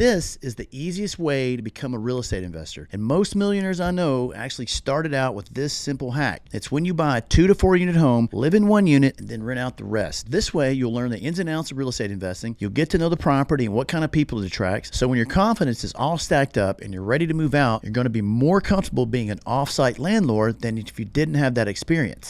This is the easiest way to become a real estate investor. And most millionaires I know actually started out with this simple hack. It's when you buy a two to four unit home, live in one unit, and then rent out the rest. This way, you'll learn the ins and outs of real estate investing. You'll get to know the property and what kind of people it attracts. So when your confidence is all stacked up and you're ready to move out, you're going to be more comfortable being an offsite landlord than if you didn't have that experience.